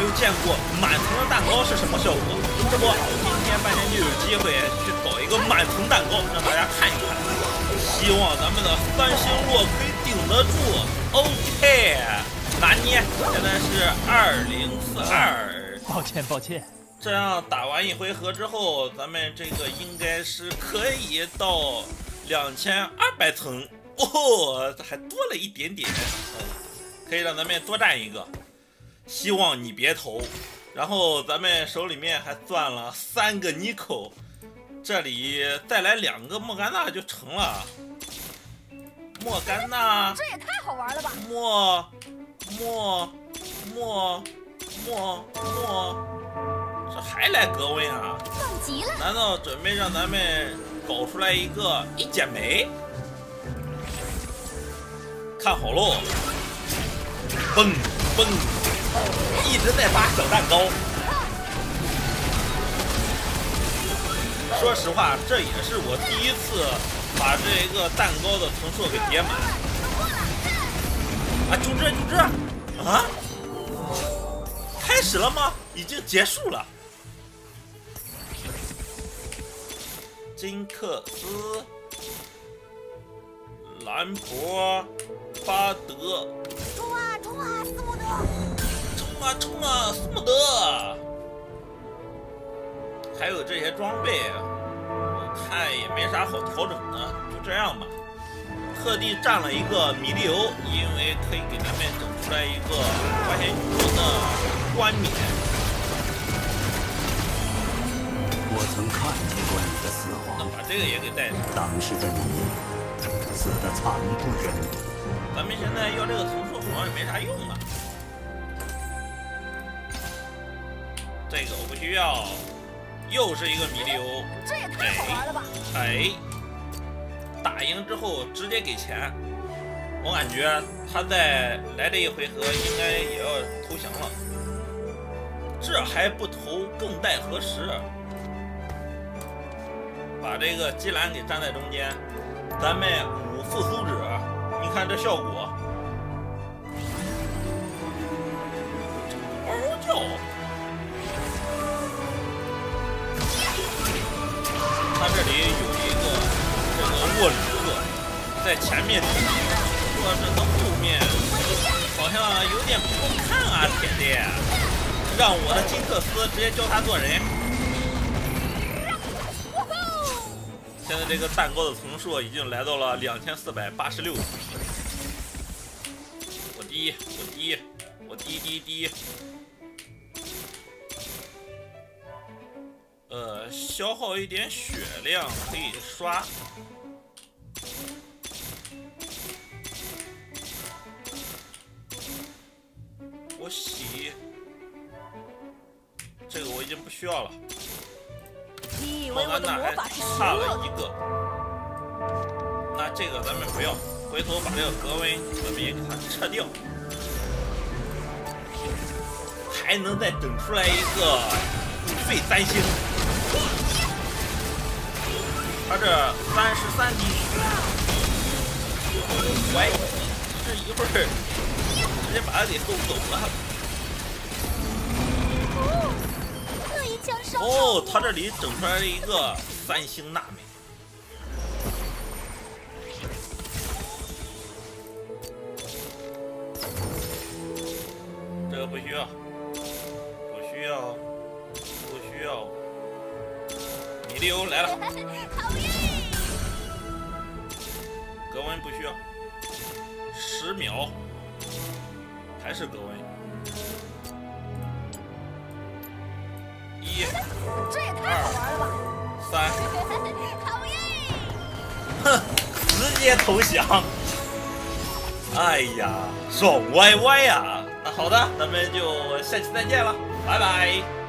没有见过满层的蛋糕是什么效果？这不，今天半天就有机会去搞一个满层蛋糕，让大家看一看。希望咱们的三星洛魁顶得住。OK，拿捏，现在是二零四二。抱歉，抱歉。这样打完一回合之后，咱们这个应该是可以到两千二百层。哦，这还多了一点点。可以让咱们多占一个，希望你别投。然后咱们手里面还攥了三个尼克，这里再来两个莫甘娜就成了。莫甘娜，这也太好玩了吧！莫莫莫莫莫，这还来格温啊？棒极了！难道准备让咱们搞出来一个一剪梅？看好喽！嘣嘣，一直在发小蛋糕。说实话，这也是我第一次把这一个蛋糕的层数给叠满。啊，就这就这啊！开始了吗？已经结束了。金克斯、兰博、巴德。冲啊，斯莫德！冲啊冲啊，斯莫德！还有这些装备，我看也没啥好调整的，就这样吧。特地占了一个米粒油，因为可以给咱们整出来一个发现女王的冠冕。我曾看见过你的死亡，那把这个也给带上。当时的你死的惨不忍睹。咱们现在要这个层数好像也没啥用啊。这个我不需要，又是一个米粒欧。这也太好玩了吧！哎，打赢之后直接给钱，我感觉他在来这一回合应该也要投降了。这还不投更待何时？把这个基兰给站在中间，咱们五副苏者。你看这效果，这里有一个这个卧驴在前面，说这个后面好像有点不够看啊，铁铁！让我的金克斯直接教他做人。现在这个蛋糕的层数已经来到了两千四百八十六级。我滴，我滴，我滴滴滴。消耗一点血量可以刷。我洗，这个我已经不需要了。莫甘娜还差了一个，那这个咱们不要，回头把这个格温咱们也给它撤掉，还能再整出来一个费三星，他这三十三滴血，喂，这一会儿直接把他给送走了。哦，他这里整出来了一个三星娜美，这个不需要，不需要，米粒欧来了，格温不需要，十秒，还是格温。一这也太好玩了吧！三，讨厌！哼，直接投降。哎呀，爽歪歪呀！那好的，咱们就下期再见了，拜拜。